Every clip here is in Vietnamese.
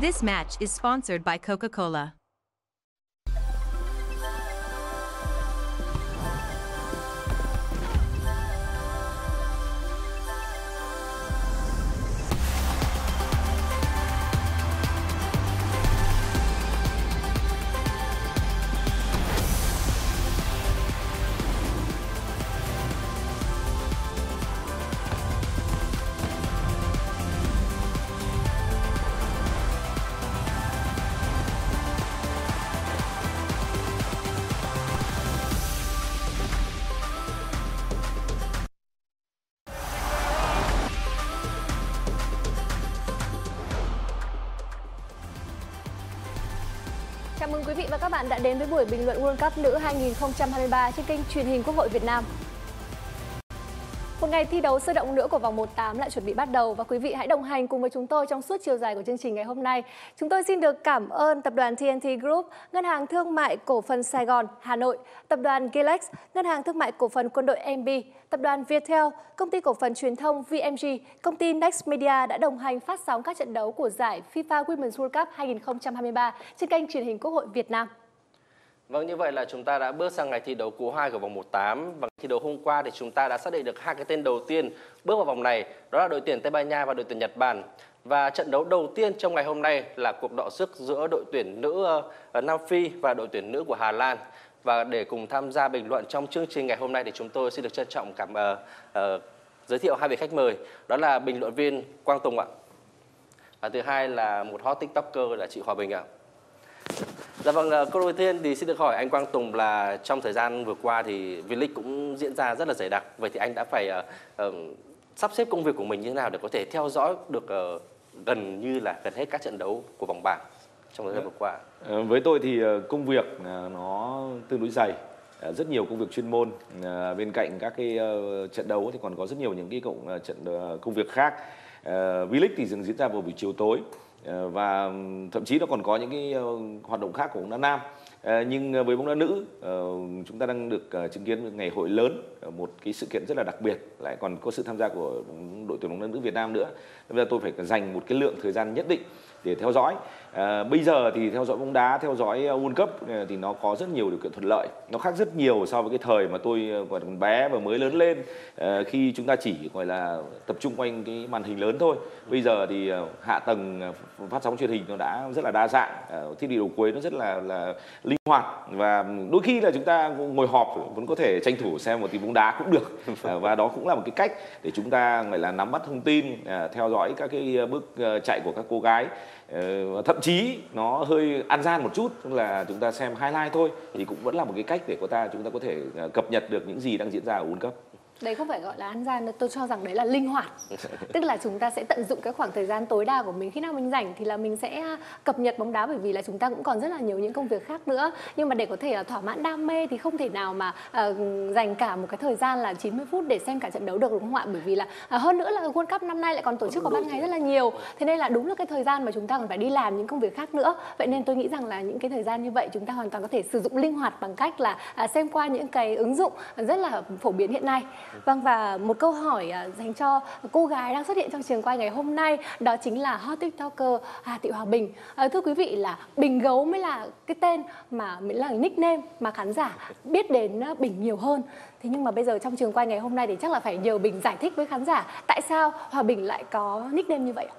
This match is sponsored by Coca Chào mừng quý vị và các bạn đã đến với buổi bình luận World Cup nữ 2023 trên kênh truyền hình Quốc hội Việt Nam. Ngày thi đấu sôi động nữa của vòng 1-8 lại chuẩn bị bắt đầu và quý vị hãy đồng hành cùng với chúng tôi trong suốt chiều dài của chương trình ngày hôm nay. Chúng tôi xin được cảm ơn Tập đoàn TNT Group, Ngân hàng Thương mại Cổ phần Sài Gòn, Hà Nội, Tập đoàn Gilex, Ngân hàng Thương mại Cổ phần Quân đội MB, Tập đoàn Viettel, Công ty Cổ phần Truyền thông VMG, Công ty Next Media đã đồng hành phát sóng các trận đấu của giải FIFA Women's World Cup 2023 trên kênh truyền hình Quốc hội Việt Nam. Vâng, như vậy là chúng ta đã bước sang ngày thi đấu cú 2 của vòng 1-8 và thi đấu hôm qua thì chúng ta đã xác định được hai cái tên đầu tiên bước vào vòng này, đó là đội tuyển Tây Ban Nha và đội tuyển Nhật Bản. Và trận đấu đầu tiên trong ngày hôm nay là cuộc đọ sức giữa đội tuyển nữ ờ, ờ, Nam Phi và đội tuyển nữ của Hà Lan. Và để cùng tham gia bình luận trong chương trình ngày hôm nay thì chúng tôi xin được trân trọng cảm uh, uh, giới thiệu hai vị khách mời, đó là bình luận viên Quang Tùng ạ. Và thứ hai là một hot tiktoker là chị Hòa Bình ạ. Dạ vâng, câu đầu tiên thì xin được hỏi anh Quang Tùng là trong thời gian vừa qua thì V-League cũng diễn ra rất là dày đặc. Vậy thì anh đã phải uh, uh, sắp xếp công việc của mình như thế nào để có thể theo dõi được uh, gần như là gần hết các trận đấu của vòng bảng trong thời gian vừa qua? Với tôi thì công việc nó tương đối dày, rất nhiều công việc chuyên môn. Bên cạnh các cái trận đấu thì còn có rất nhiều những cái cộng trận công việc khác. V-League thì dừng diễn ra vào buổi chiều tối Ờ, và thậm chí nó còn có những cái ờ, hoạt động khác của bóng đá nam. Ờ, nhưng với bóng đá nữ chúng ta đang được chứng kiến một ngày hội lớn một cái sự kiện rất là đặc biệt. Lại còn có sự tham gia của đội tuyển bóng đá nữ Việt Nam nữa. Nên là tôi phải dành một cái lượng thời gian nhất định để theo dõi. À, bây giờ thì theo dõi bóng đá theo dõi World Cup thì nó có rất nhiều điều kiện thuận lợi. Nó khác rất nhiều so với cái thời mà tôi còn bé và mới lớn lên à, khi chúng ta chỉ gọi là tập trung quanh cái màn hình lớn thôi. Bây giờ thì hạ tầng phát sóng truyền hình nó đã rất là đa dạng à, thiết bị đầu cuối nó rất là là linh hoạt và đôi khi là chúng ta ngồi họp vẫn có thể tranh thủ xem một tí bóng đá cũng được. À, và đó cũng là một cái cách để chúng ta gọi là nắm bắt thông tin à, theo dõi các cái bước chạy của các cô gái Ờ, thậm chí nó hơi ăn gian một chút, tức là chúng ta xem highlight thôi, thì cũng vẫn là một cái cách để của ta, chúng ta có thể à, cập nhật được những gì đang diễn ra ở World Cup đấy không phải gọi là ăn gian tôi cho rằng đấy là linh hoạt. Tức là chúng ta sẽ tận dụng cái khoảng thời gian tối đa của mình. Khi nào mình rảnh thì là mình sẽ cập nhật bóng đá bởi vì là chúng ta cũng còn rất là nhiều những công việc khác nữa. Nhưng mà để có thể thỏa mãn đam mê thì không thể nào mà uh, dành cả một cái thời gian là 90 phút để xem cả trận đấu được đúng không ạ? Bởi vì là uh, hơn nữa là World Cup năm nay lại còn tổ chức vào ban ngày rất là nhiều. Thế nên là đúng là cái thời gian mà chúng ta còn phải đi làm những công việc khác nữa. Vậy nên tôi nghĩ rằng là những cái thời gian như vậy chúng ta hoàn toàn có thể sử dụng linh hoạt bằng cách là uh, xem qua những cái ứng dụng rất là phổ biến hiện nay Vâng và một câu hỏi à, dành cho cô gái đang xuất hiện trong trường quay ngày hôm nay đó chính là hot tiktoker Hà Thị Hòa Bình. À, thưa quý vị là Bình Gấu mới là cái tên mà mới là nickname mà khán giả biết đến ờ, Bình nhiều hơn. Thế nhưng mà bây giờ trong trường quay ngày hôm nay thì chắc là phải nhờ Bình giải thích với khán giả tại sao Hòa Bình lại có nickname như vậy ạ?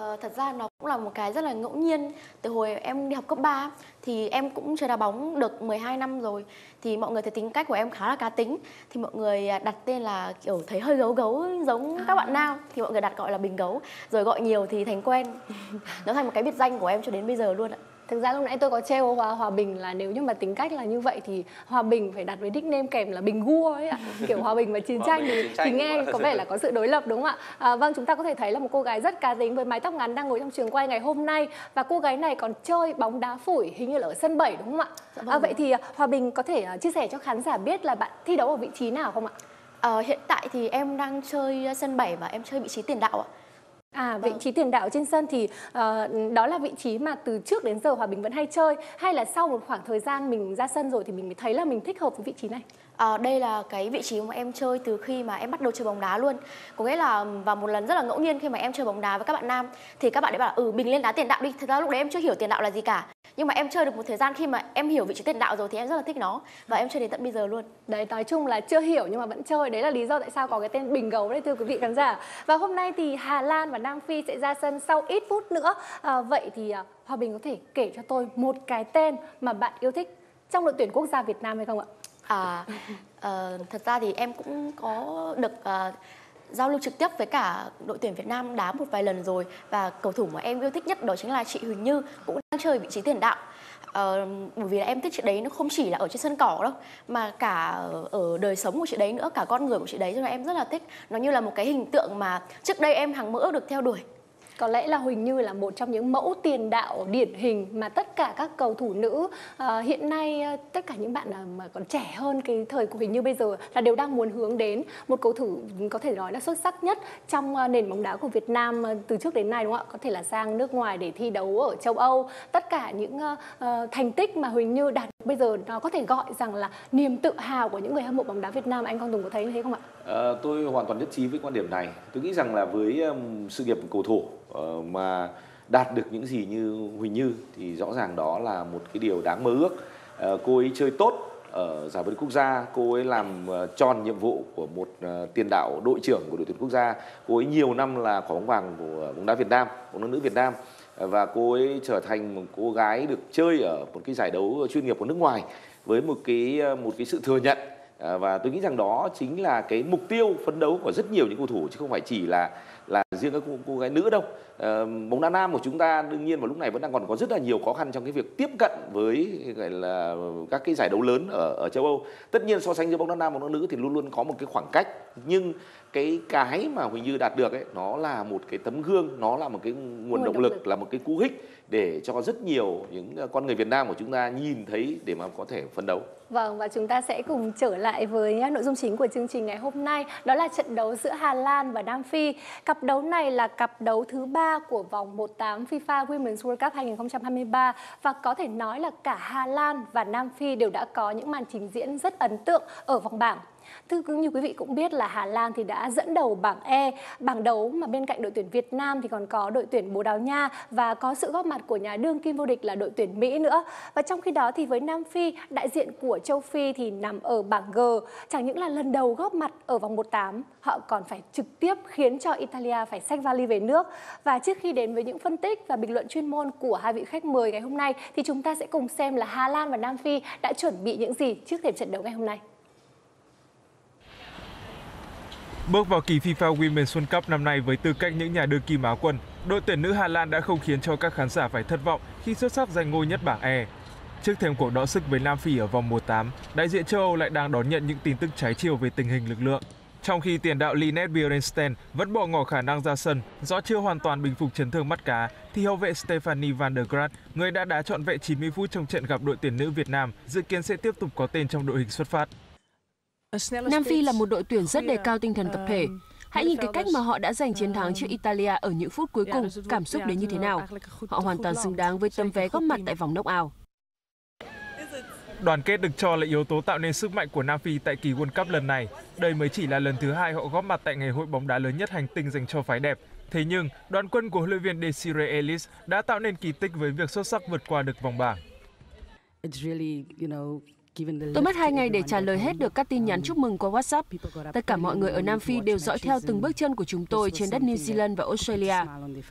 Ờ, thật ra nó cũng là một cái rất là ngẫu nhiên. Từ hồi em đi học cấp 3 Thì em cũng chơi đá bóng được 12 năm rồi. Thì mọi người thấy tính cách của em khá là cá tính. Thì mọi người đặt tên là kiểu thấy hơi gấu gấu giống à. các bạn nam. Thì mọi người đặt gọi là Bình Gấu. Rồi gọi nhiều thì thành quen. Nó thành một cái biệt danh của em cho đến bây giờ luôn ạ Thực ra lúc nãy tôi có trêu Hòa, Hòa Bình là nếu như mà tính cách là như vậy thì Hòa Bình phải đặt với nickname kèm là Bình Gua ấy ạ. Kiểu Hòa Bình và chiến tranh thì, thì nghe có vẻ là có sự đối lập đúng không ạ? À, vâng, chúng ta có thể thấy là một cô gái rất cá tính với mái tóc ngắn đang ngồi trong trường quay ngày hôm nay và cô gái này còn chơi bóng đá phủi hình như là ở sân 7 đúng không ạ? Dạ vâng. à, vậy thì Hòa Bình có thể chia sẻ cho khán giả biết là bạn thi đấu ở vị trí nào không ạ? À, hiện tại thì em đang chơi sân 7 và em chơi vị trí tiền đạo ạ. À, vị Vâng. trí tiền đạo trên sân thì ờ, đó là vị trí mà từ trước đến giờ Hòa Bình vẫn hay chơi hay là sau một khoảng thời gian mình ra sân rồi thì mình mới thấy là mình thích hợp với vị trí này? À, đây là cái vị trí mà em chơi từ khi mà em bắt đầu chơi bóng đá luôn có nghĩa là vào một lần rất là ngẫu nhiên khi mà em chơi bóng đá với các bạn nam thì các bạn ấy bảo là, ừ bình lên đá tiền đạo đi thật ra lúc đấy em chưa hiểu tiền đạo là gì cả nhưng mà em chơi được một thời gian khi mà em hiểu vị trí tiền đạo rồi thì em rất là thích nó và em chơi đến tận bây giờ luôn Đấy, nói chung là chưa hiểu nhưng mà vẫn chơi. Đấy là lý do tại sao có cái tên Bình Gấu đấy thưa quý vị khán giả. Và hôm nay thì Hà Lan và Nam Phi sẽ ra sân sau ít phút nữa. À, vậy thì à, Hòa Bình có thể kể cho tôi một cái tên mà bạn yêu thích trong đội tuyển quốc gia Việt Nam hay không ạ? À, ờ, thật ra thì em cũng có được ờ, giao lưu trực tiếp với cả đội tuyển Việt Nam đá một vài lần rồi. Và cầu thủ mà em yêu thích nhất đó chính là chị Huỳnh Như cũng đang chơi vị trí tiền đạo. Ờ, bởi vì là em thích chị đấy nó không chỉ là ở trên sân cỏ đâu mà cả ở- đời sống của chị đấy nữa cả con người của chị đấy. Cho nên em rất là thích. Nó như là một cái hình tượng mà trước đây em hằng mơ ước được theo đuổi. Có lẽ là Huỳnh Như là một trong những mẫu tiền đạo điển hình mà tất cả các cầu thủ nữ uh, hiện nay ờ, tất cả những bạn ờ, mà còn trẻ hơn cái thời của Huỳnh Như bây giờ là đều đang muốn hướng đến một cầu thủ có thể nói là xuất sắc nhất trong nền bóng đá của Việt Nam từ trước đến nay đúng không ạ? Có thể là sang nước ngoài để thi đấu ở châu Âu. Tất cả những uh, thành tích mà Huỳnh Như đạt bây giờ nó có thể gọi rằng là niềm tự hào của những người hâm mộ bóng đá Việt Nam. Anh Quang Tùng có thấy như thế không ạ? À, tôi hoàn toàn nhất trí với quan điểm này. Tôi nghĩ rằng là với um, sự nghiệp cầu thủ uh, mà đạt được những gì như Huỳnh Như thì rõ ràng đó là một cái điều đáng mơ ước. Uh, cô ấy chơi tốt ở giải vô địch quốc gia, cô ấy làm uh, tròn nhiệm vụ của một uh, tiền đạo đội trưởng của đội tuyển quốc gia. Cô ấy nhiều năm là quả bóng vàng của bóng đá Việt Nam, bóng đá nữ Việt Nam và cô ấy trở thành một cô gái được chơi ở một cái giải đấu chuyên nghiệp của nước ngoài với một cái một cái sự thừa nhận và tôi nghĩ rằng đó chính là cái mục tiêu phấn đấu của rất nhiều những cầu thủ chứ không phải chỉ là là riêng các cô, cô gái nữ đâu à, bóng đá nam của chúng ta đương nhiên vào lúc này vẫn đang còn có rất là nhiều khó khăn trong cái việc tiếp cận với gọi là các cái giải đấu lớn ở ở châu Âu tất nhiên so sánh giữa bóng đá nam và bóng đá nữ thì luôn luôn có một cái khoảng cách nhưng cái cái mà Huỳnh Như đạt được ấy nó là một cái tấm gương nó là một cái nguồn, Nguồn động động lực lực. là một cái cú hích để cho rất nhiều những ờ, con người Việt Nam của chúng ta nhìn thấy để mà có thể phấn đấu Vâng và chúng ta sẽ cùng trở lại với nội dung chính của chương trình ngày hôm nay, đó là trận đấu giữa Hà Lan và Nam Phi. Cặp đấu này là cặp đấu thứ ba của vòng 1/8 FIFA Women's World Cup 2023 và có thể nói là cả Hà Lan và Nam Phi đều đã có những màn trình diễn rất ấn tượng ở vòng bảng. Thưa quý- như quý vị cũng biết là Hà Lan thì đã dẫn đầu bảng E, bảng đấu mà bên cạnh đội tuyển Việt Nam thì còn có đội tuyển Bồ Đào Nha và có sự góp mặt của nhà đương kim vô địch là đội tuyển Mỹ nữa. Và trong khi đó thì với Nam Phi, đại diện của châu Phi thì nằm ở bảng G, chẳng những là lần đầu góp mặt ở vòng 1/8, họ còn phải trực tiếp khiến cho Italia phải xách vali về nước. Và trước khi đến với những phân tích và bình luận chuyên môn của hai vị khách mời ngày hôm nay thì chúng ta sẽ cùng xem là Hà Lan và Nam Phi đã chuẩn bị những gì trước thềm trận đấu ngày hôm nay. Bước vào kỳ FIFA Women's World Cup năm nay với tư cách những nhà đương kim Áo quân, đội tuyển nữ Hà Lan đã không khiến cho các khán giả phải thất vọng khi xuất sắc giành ngôi nhất bảng E. Trước thêm cuộc đọ sức với Nam Phi ở vòng 1/8, đại diện châu Âu lại đang đón nhận những tin tức trái chiều về tình hình lực lượng. Trong khi tiền đạo Linette Bierenstein vẫn bỏ ngỏ khả năng ra sân do chưa hoàn toàn bình phục chấn thương mắt cá, thì hậu vệ Stephanie van der Graat, người đã đá trọn vẹn 90 phút trong trận gặp đội tuyển nữ Việt Nam, dự kiến sẽ tiếp tục có tên trong đội hình xuất phát. Nam Phi là một đội tuyển rất đề cao tinh thần tập thể. Hãy nhìn cái cách mà họ đã giành chiến thắng trước Italia ở những phút cuối cùng, cảm xúc đến như thế nào. Họ hoàn toàn xứng đáng với tấm vé góp mặt tại vòng knock-out. Đoàn kết được cho là yếu tố tạo nên sức mạnh của Nam Phi tại kỳ World Cup lần này. Đây mới chỉ là lần thứ hai họ góp mặt tại ngày hội bóng đá lớn nhất hành tinh dành cho phái đẹp. Thế nhưng, đoàn quân của huấn luyện viên Desiree Ellis đã tạo nên kỳ tích với việc xuất sắc vượt qua được vòng bảng. Tôi mất hai ngày để trả lời hết được các tin nhắn chúc mừng qua WhatsApp. Tất cả mọi người ở Nam Phi đều dõi theo từng bước chân của chúng tôi trên đất New Zealand và Australia.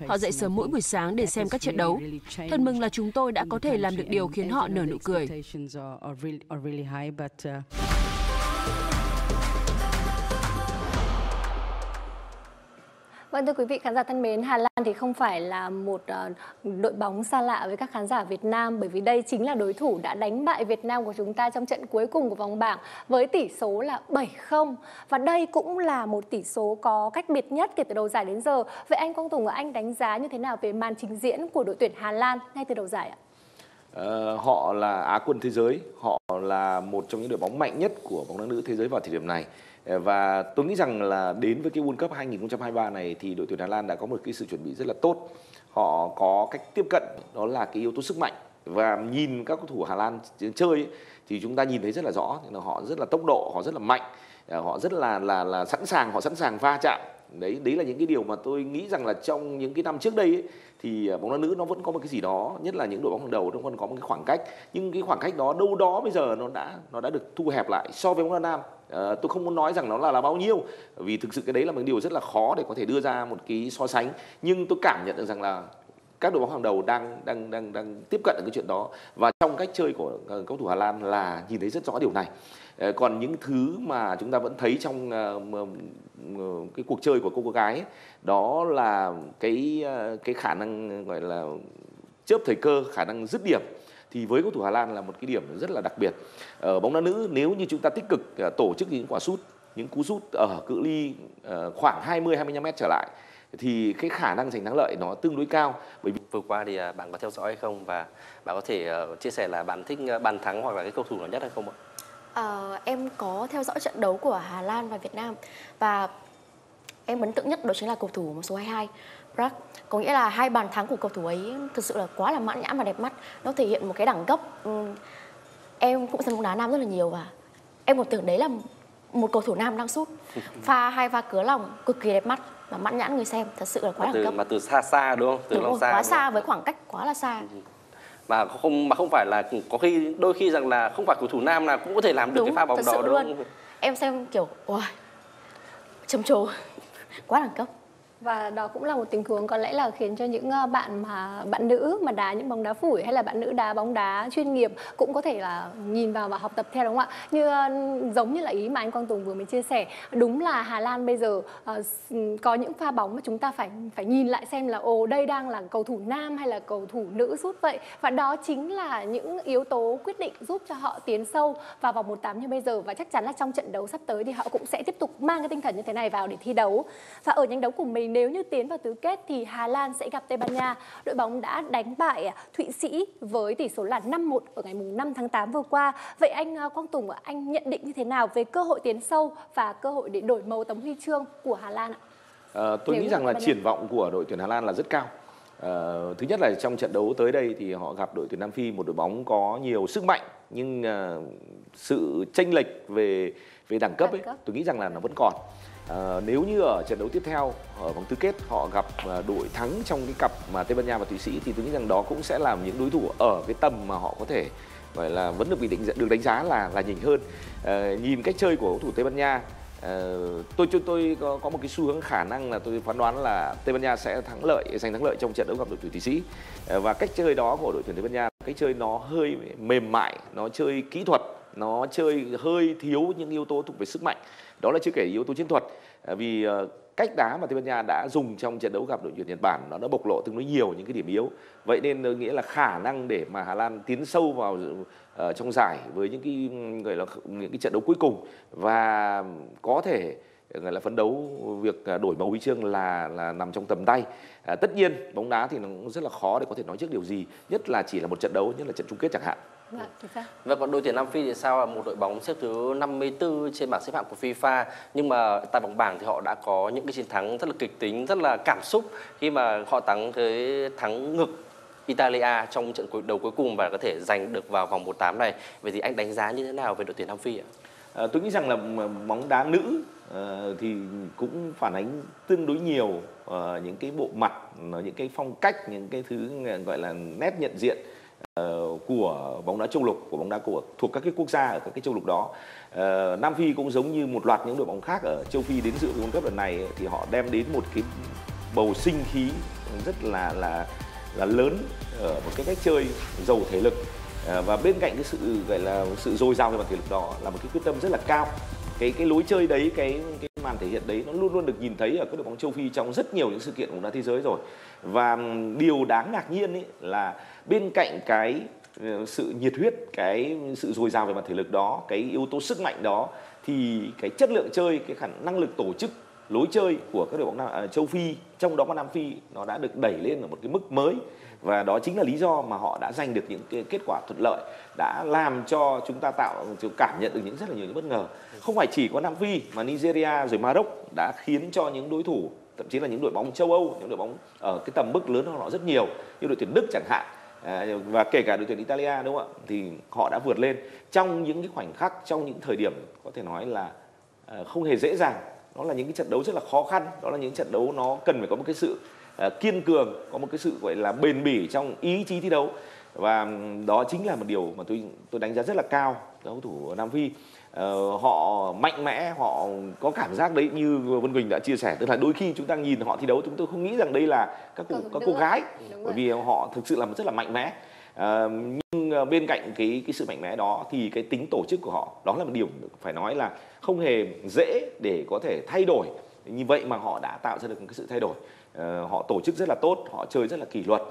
Họ dậy sớm mỗi buổi sáng để xem các trận đấu. Thật mừng là chúng tôi đã có thể làm được điều khiến họ nở nụ cười. Vâng thưa quý vị khán giả thân mến, Hà Lan thì không phải là một ờ, đội bóng xa lạ với các khán giả Việt Nam bởi vì đây chính là đối thủ đã đánh bại Việt Nam của chúng ta trong trận cuối cùng của vòng bảng với tỷ số là 7-0 và đây cũng là một tỷ số có cách biệt nhất kể từ đầu giải đến giờ. Vậy anh Quang Tùng và anh đánh giá như thế nào về màn trình diễn của đội tuyển Hà Lan ngay từ đầu giải ạ? Ờ, họ là Á quân thế giới, họ là một trong những đội bóng mạnh nhất của bóng đá nữ thế giới vào thời điểm này. Ờ, và tôi nghĩ rằng là đến với cái World Cup 2023 này thì đội tuyển Hà Lan đã có một cái sự chuẩn bị rất là tốt. Họ có cách tiếp cận đó là cái yếu tố sức mạnh. Và nhìn các cầu thủ Hà Lan chơi ấy, thì chúng ta nhìn thấy rất là rõ là họ rất là tốc độ họ rất là mạnh. Ờ, họ rất là là là sẵn sàng họ sẵn sàng va chạm. Đấy đấy là những cái điều mà tôi nghĩ rằng là trong những cái năm trước đây ấy, thì ờ, bóng đá nữ nó vẫn có một cái gì đó nhất là những đội bóng hàng đầu nó còn có một cái khoảng cách. Nhưng cái khoảng cách đó đâu đó bây giờ nó đã nó đã được thu hẹp lại so với bóng đá nam à, tôi không muốn nói rằng nó là là bao nhiêu vì thực sự cái đấy là một điều rất là khó để có thể đưa ra một cái so sánh. Nhưng tôi cảm nhận được rằng là các đội bóng hàng đầu đang đang đang đang tiếp cận được cái chuyện đó. Và trong cách chơi của ờ, cầu thủ Hà Lan là nhìn thấy rất rõ điều này. Ờ, còn những thứ mà chúng ta vẫn thấy trong cái cuộc chơi của cô cô gái ấy, đó là cái cái khả năng gọi là chớp thời cơ khả năng dứt điểm thì với cầu thủ Hà Lan là một cái điểm rất là đặc biệt. Ở bóng đá nữ nếu như chúng ta tích cực tổ chức những quả sút những cú sút ở cự ly khoảng 20 25 mét trở lại thì cái khả năng giành thắng lợi nó tương đối cao. Bởi vì vừa qua thì à, bạn có theo dõi hay không? Và bạn có thể ờ, chia sẻ là bạn thích ờ, bàn thắng hoặc là cái cầu thủ nào nhất hay không ạ? À, em có theo dõi trận đấu của Hà Lan và Việt Nam. Và em ấn tượng nhất đó chính là cầu thủ số 22 Brack có nghĩa là hai bàn thắng của cầu thủ ấy thực sự là quá là mãn nhãn và đẹp mắt. Nó thể hiện một cái đẳng cấp em cũng xem bóng đá nam rất là nhiều và em còn tưởng đấy là một cầu thủ nam đang sút. Pha hai pha cứa lòng cực kỳ đẹp mắt và mãn nhãn người xem thật sự là quá đẳng cấp. mà từ xa xa đúng không? Từ đúng rồi, xa quá xa với khoảng cách quá là xa. Ừ. mà không mà không phải là có khi đôi khi rằng là không phải cầu thủ nam nào cũng có thể làm được đúng, cái pha bóng đó đúng không? em xem kiểu wow, trầm trồ quá đẳng cấp và đó cũng là một tình huống có lẽ là khiến cho những ờ, bạn mà bạn nữ mà đá những bóng đá phủi hay là bạn nữ đá bóng đá chuyên nghiệp cũng có thể là nhìn vào và học tập theo đúng không ạ? Như ờ, giống như là ý mà anh Quang Tùng vừa mới chia sẻ đúng là Hà Lan bây giờ uh, có những pha bóng mà chúng ta phải phải nhìn lại xem là ồ đây đang là cầu thủ nam hay là cầu thủ nữ rút vậy? Và đó chính là những yếu tố quyết định giúp cho họ tiến sâu vào vòng 1/8 như bây giờ. Và chắc chắn là trong trận đấu sắp tới thì họ cũng sẽ tiếp tục mang cái tinh thần như thế này vào để thi đấu. Và ở nhánh đấu của mình nếu như tiến vào tứ kết thì Hà Lan sẽ gặp Tây Ban Nha. Đội bóng đã đánh bại Thụy Sĩ với tỷ số là 5-1 ở ngày 5 tháng 8 vừa qua. Vậy anh à, Quang Tùng, anh nhận định như thế nào về cơ hội tiến sâu và cơ hội để đổi màu tấm huy chương của Hà Lan ạ? À, tôi Nếu nghĩ rằng là triển vọng của đội tuyển Hà Lan là rất cao. À, thứ nhất là trong trận đấu tới đây thì họ gặp đội tuyển Nam Phi một đội bóng có nhiều sức mạnh nhưng uh, sự chênh lệch về về đẳng cấp ấy, tôi nghĩ rằng là nó vẫn còn. À, nếu như ở trận đấu tiếp theo ở vòng tứ kết họ gặp ờ, đội thắng trong cái cặp mà Tây Ban Nha và Thụy Sĩ thì tôi nghĩ rằng đó cũng sẽ làm những đối thủ ở cái tầm mà họ có thể gọi là vẫn được bị định được đánh giá là là nhỉnh hơn. À, nhìn cách chơi của cầu thủ Tây Ban Nha À, tôi cho tôi có, có một cái xu hướng khả năng là tôi phán đoán là Tây Ban Nha sẽ thắng lợi giành thắng lợi trong trận đấu gặp đội tuyển Thụy Sĩ à, và cách chơi đó của đội tuyển Tây Ban Nha cách chơi nó hơi mềm mại nó chơi kỹ thuật nó chơi hơi thiếu những yếu tố thuộc về sức mạnh đó là chưa kể yếu tố chiến thuật à, vì ờ, cách đá mà Tây Ban Nha đã dùng trong trận đấu gặp đội tuyển Nhật Bản nó đã bộc lộ tương đối nhiều những cái điểm yếu vậy nên nghĩa là khả năng để mà Hà Lan tiến sâu vào uh, trong giải với những cái gọi là những cái trận đấu cuối cùng và có thể gọi là phấn đấu việc ờ, đổi màu huy chương là là nằm trong tầm tay. À, tất nhiên bóng đá thì nó cũng rất là khó để có thể nói trước điều gì, nhất là chỉ là một trận đấu, nhất là trận chung kết chẳng hạn. Vâng, và còn đội tuyển Nam Phi thì sao? Một đội bóng xếp thứ 54 trên bảng xếp hạng của FIFA nhưng mà tại vòng bảng thì họ đã có những cái chiến thắng rất là kịch tính, rất là cảm xúc khi mà họ thắng cái thắng ngực Italia trong trận cuối đầu cuối cùng và có thể giành được vào vòng 1/8 này. Vậy thì anh đánh giá như thế nào về đội tuyển Nam Phi ạ? À, tôi nghĩ rằng là bóng đá nữ à, thì cũng phản ánh tương đối nhiều à, những cái bộ mặt, những cái phong cách, những cái thứ gọi là nét nhận diện uh, Ờ, của bóng đá châu lục của bóng đá của thuộc các cái quốc gia ở các cái châu lục đó. Uh, Nam Phi cũng giống như một loạt những đội bóng khác ở châu Phi đến dự World Cup lần này thì họ đem đến một cái bầu sinh khí rất là là là lớn ở một cái cách chơi giàu thể lực. Uh, và bên cạnh cái sự gọi là sự dồi dào về mặt thể lực đó là một cái quyết tâm rất là cao. Cái cái lối chơi đấy cái cái màn thể hiện đấy nó luôn luôn được nhìn thấy ở các đội bóng châu Phi trong rất nhiều những sự kiện bóng đá thế giới rồi. Và điều đáng ngạc nhiên ấy là bên cạnh cái ờ, sự nhiệt huyết cái sự dồi dào về mặt thể lực đó cái yếu tố sức mạnh đó thì cái chất lượng chơi cái khả năng lực tổ chức lối chơi của các đội bóng Nam, à, châu Phi trong đó có Nam Phi nó đã được đẩy lên ở một cái mức mới. Và đó chính là lý do mà họ đã giành được những cái kết quả thuận lợi đã làm cho chúng ta tạo chúng cảm nhận được những rất là nhiều những bất ngờ. Không phải chỉ có Nam Phi mà Nigeria rồi Maroc đã khiến cho những đối thủ thậm chí là những đội bóng châu Âu những đội bóng ở cái tầm mức lớn hơn họ rất nhiều như đội tuyển Đức chẳng hạn À, và kể cả đội tuyển Italia, đúng không ạ? Thì họ đã vượt lên. Trong những cái khoảnh khắc, trong những thời điểm, có thể nói là à, không hề dễ dàng, đó là những cái trận đấu rất là khó khăn, đó là những trận đấu nó cần phải có một cái sự à, kiên cường, có một cái sự, gọi là, bền bỉ trong ý chí thi đấu. Và đó chính là một điều mà tôi tôi đánh giá rất là cao đấu thủ Nam Phi uh, họ mạnh mẽ họ có cảm giác đấy như Vân Quỳnh đã chia sẻ. Tức là đôi khi chúng ta nhìn họ thi đấu chúng tôi không nghĩ rằng đây là các cô các cô gái bởi vì họ thực sự là rất là mạnh mẽ. Uh, nhưng bên cạnh cái cái sự mạnh mẽ đó thì cái tính tổ chức của họ đó là một điều phải nói là không hề dễ để có thể thay đổi. Như vậy mà họ đã tạo ra được một cái sự thay đổi. Uh, họ tổ chức rất là tốt họ chơi rất là kỷ luật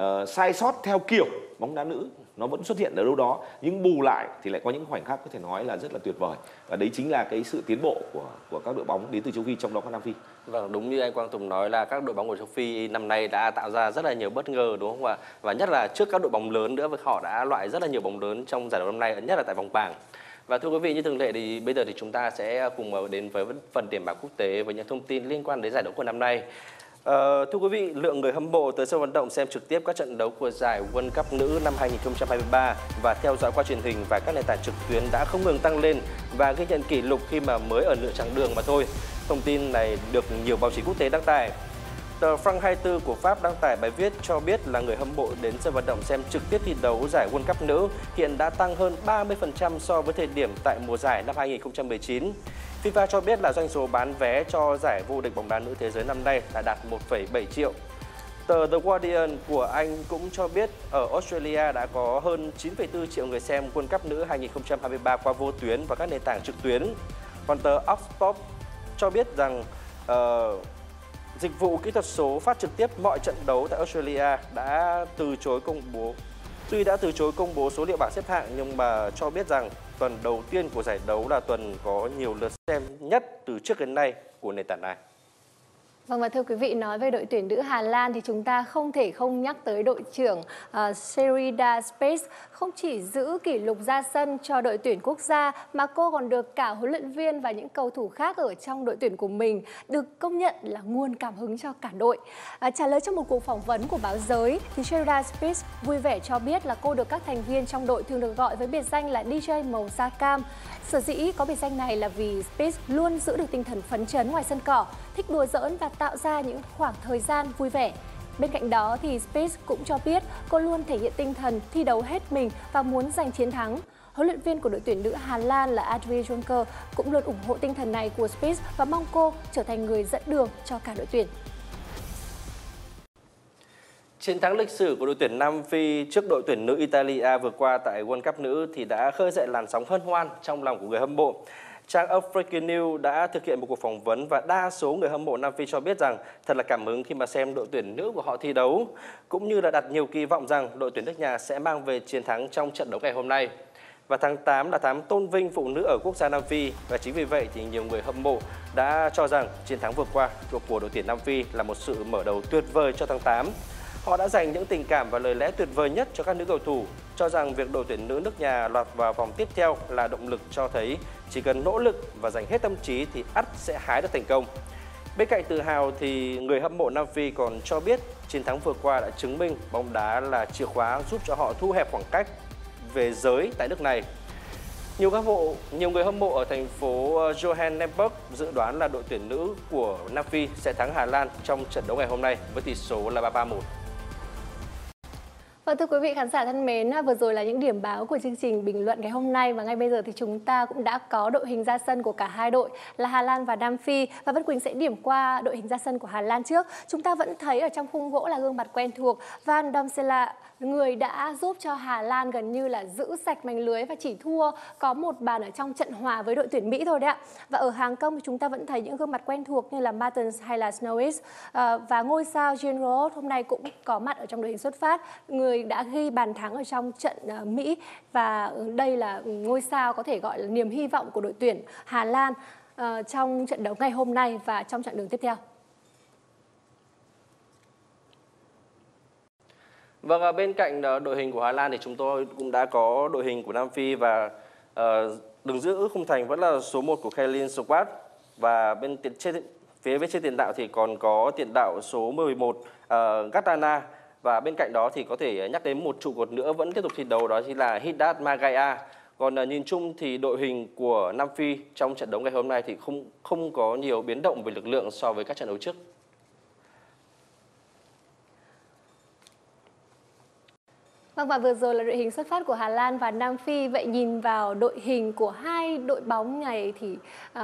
uh, sai sót theo kiểu bóng đá nữ nó vẫn xuất hiện ở đâu đó nhưng bù lại thì lại có những khoảnh khắc có thể nói là rất là tuyệt vời và đấy chính là cái sự tiến bộ của của các đội bóng đến từ châu Phi trong đó có Nam Phi. Vâng, đúng như anh Quang Tùng nói là các đội bóng của châu Phi năm nay đã tạo ra rất là nhiều bất ngờ đúng không ạ? Và nhất là trước các đội bóng lớn nữa với họ đã loại rất là nhiều bóng lớn trong giải đấu năm nay, nhất là tại vòng bảng. Và thưa quý vị, như thường lệ thì bây giờ thì chúng ta sẽ cùng đến với phần điểm báo quốc tế với những thông tin liên quan đến giải đấu của năm nay. Ờ, thưa quý vị, lượng người hâm mộ tới sân vận động xem trực tiếp các trận đấu của giải World Cup nữ năm 2023 và theo dõi qua truyền hình và các nền tảng trực tuyến đã không ngừng tăng lên và ghi nhận kỷ lục khi mà mới ở nửa chặng đường mà thôi. Thông tin này được nhiều báo chí quốc tế đăng tải. Tờ France 24 của Pháp đăng tải bài viết cho biết là người hâm mộ đến sân vận động xem trực tiếp thi đấu giải World Cup nữ hiện đã tăng hơn 30% so với thời điểm tại mùa giải năm 2019. FIFA cho biết là doanh số bán vé cho giải vô địch bóng đá nữ thế giới năm nay đã đạt 1,7 triệu. Tờ The Guardian của Anh cũng cho biết ở Australia đã có hơn 9,4 triệu người xem World Cup nữ 2023 qua vô tuyến và các nền tảng trực tuyến. Còn tờ Oxford cho biết rằng uh, dịch vụ kỹ thuật số phát trực tiếp mọi trận đấu tại Australia đã từ chối công bố Tuy đã từ chối công bố số liệu bảng xếp hạng, nhưng mà cho biết rằng tuần đầu tiên của giải đấu là tuần có nhiều lượt xem nhất từ trước đến nay của nền tảng này. Vâng và thưa quý vị, nói về đội tuyển nữ Hà Lan thì chúng ta không thể không nhắc tới đội trưởng ờ, uh, Sherida Space không chỉ giữ kỷ lục ra sân cho đội tuyển quốc gia mà cô còn được cả huấn luyện viên và những cầu thủ khác ở trong đội tuyển của mình được công nhận là nguồn cảm hứng cho cả đội. Uh, trả lời trong một cuộc phỏng vấn của báo giới thì Sherida Space vui vẻ cho biết là cô được các thành viên trong đội thường được gọi với biệt danh là DJ màu da cam. Sở dĩ có biệt danh này là vì Space luôn giữ được tinh thần phấn chấn ngoài sân cỏ, thích đùa giỡn và tạo ra những khoảng thời gian vui vẻ. Bên cạnh đó thì Space cũng cho biết cô luôn thể hiện tinh thần thi đấu hết mình và muốn giành chiến thắng. Huấn luyện viên của đội tuyển nữ Hà Lan là Adrie Jonker cũng luôn ủng hộ tinh thần này của Space và mong cô trở thành người dẫn đường cho cả đội tuyển. Chiến thắng lịch sử của đội tuyển Nam Phi trước đội tuyển nữ Italia vừa qua tại World Cup nữ thì đã khơi dậy làn sóng hân hoan trong lòng của người hâm mộ. Trang African News đã thực hiện một cuộc phỏng vấn và đa số người hâm mộ Nam Phi cho biết rằng thật là cảm hứng khi mà xem đội tuyển nữ của họ thi đấu, cũng như là đặt nhiều kỳ vọng rằng đội tuyển nước nhà sẽ mang về chiến thắng trong trận đấu ngày hôm nay. Và tháng 8 là tháng tôn vinh phụ nữ ở quốc gia Nam Phi và chính vì vậy thì nhiều người hâm mộ đã cho rằng chiến thắng vừa qua của đội tuyển Nam Phi là một sự mở đầu tuyệt vời cho tháng 8. Họ đã dành những tình cảm và lời lẽ tuyệt vời nhất cho các nữ cầu thủ, cho rằng việc đội tuyển nữ nước nhà lọt vào vòng tiếp theo là động lực cho thấy chỉ cần nỗ lực và dành hết tâm trí thì ắt sẽ hái được thành công. Bên cạnh tự hào thì người hâm mộ Nam Phi còn cho biết chiến thắng vừa qua đã chứng minh bóng đá là chìa khóa giúp cho họ thu hẹp khoảng cách về giới tại nước này. Nhiều các bộ, nhiều người hâm mộ ở thành phố ờ, Johannesburg dự đoán là đội tuyển nữ của Nam Phi sẽ thắng Hà Lan trong trận đấu ngày hôm nay với tỷ số là 3-3-1. Và vâng, thưa quý vị khán giả thân mến, à, vừa rồi là những điểm báo của chương trình bình luận ngày hôm nay và ngay bây giờ thì chúng ta cũng đã có đội hình ra sân của cả hai đội là Hà Lan và Nam Phi và Vân Quỳnh sẽ điểm qua đội hình ra sân của Hà Lan trước. Chúng ta vẫn thấy ở trong khung gỗ là gương mặt quen thuộc Van Domsela người đã giúp cho Hà Lan gần như là giữ sạch mảnh lưới và chỉ thua có một bàn ở trong trận hòa với đội tuyển Mỹ thôi đấy ạ. Và ở hàng công thì chúng ta vẫn thấy những gương mặt quen thuộc như là Martins hay là Snowis à, ờ, và ngôi sao Jean Rod hôm nay cũng có mặt ở trong đội hình xuất phát. Người đã ghi bàn thắng ở trong trận ờ, Mỹ và đây là ngôi sao có thể gọi là niềm hy vọng của đội tuyển Hà Lan. Ờ, trong trận đấu ngày hôm nay và trong chặng đường tiếp theo? Vâng, ờ, bên cạnh đội hình của Hà Lan thì chúng tôi cũng đã có đội hình của Nam Phi và uh, đường giữ khung thành vẫn là số 1 của Kaelin Squad và bên tiền trên phía bên trên tiền đạo thì còn có tiền đạo số 11 uh, Gatana và bên cạnh đó thì có thể nhắc đến một trụ cột nữa vẫn tiếp tục thi đấu đó chính là Hidat Magaya. Còn à, nhìn chung thì đội hình của Nam Phi trong trận đấu ngày hôm nay thì không không có nhiều biến động về lực lượng so với các trận đấu trước. Vâng và vừa rồi là đội hình xuất phát của Hà Lan và Nam Phi. Vậy nhìn vào đội hình của hai đội bóng này thì uh,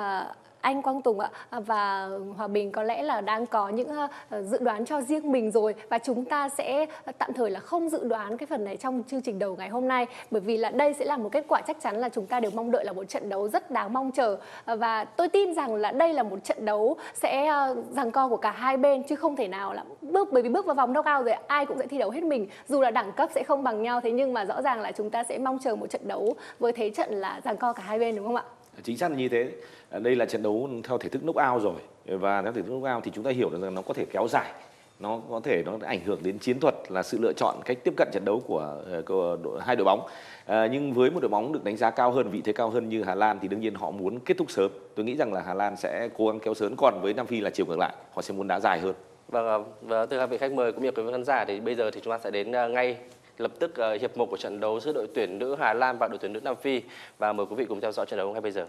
anh Quang Tùng ạ. À, và Hòa Bình có lẽ là đang có những ờ, ờ, dự đoán cho riêng mình rồi. Và chúng ta sẽ ờ, tạm thời là không dự đoán cái phần này trong chương trình đầu ngày hôm nay. Bởi vì là đây sẽ là một kết quả chắc chắn là chúng ta đều mong đợi là một trận đấu rất đáng mong chờ. Và tôi tin rằng là đây là một trận đấu sẽ giằng co của cả hai bên, chứ không thể nào là bước, bởi vì bước vào vòng knockout rồi, ai cũng sẽ thi đấu hết mình. Dù là đẳng cấp sẽ không bằng nhau, thế nhưng mà rõ ràng là chúng ta sẽ mong chờ một trận đấu với thế trận là giằng co cả hai bên, đúng không ạ? Chính xác là như thế. À, đây là trận đấu theo thể thức knock-out rồi. Và theo thể thức knock-out thì chúng ta hiểu được rằng nó có thể kéo dài. Nó có thể nó ảnh hưởng đến chiến thuật là sự lựa chọn cách tiếp cận trận đấu của, ờ, của đội, hai đội bóng. À, nhưng với một đội bóng được đánh giá cao hơn vị thế cao hơn như Hà Lan thì đương nhiên họ muốn kết thúc sớm. Tôi nghĩ rằng là Hà Lan sẽ cố gắng kéo sớm. Còn với Nam Phi là chiều ngược lại họ sẽ muốn đá dài hơn. Vâng, ờ, vâng và từ hai vị khách mời cũng như quý vị khán giả thì bây giờ thì chúng ta sẽ đến ờ, ngay lập tức ờ, hiệp một của trận đấu giữa đội tuyển nữ Hà Lan và đội tuyển nữ Nam Phi và mời quý vị cùng theo dõi trận đấu ngay bây giờ.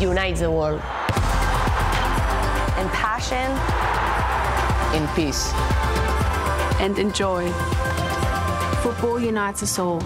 Unites the world. In passion, in peace, and in joy. Football unites us all.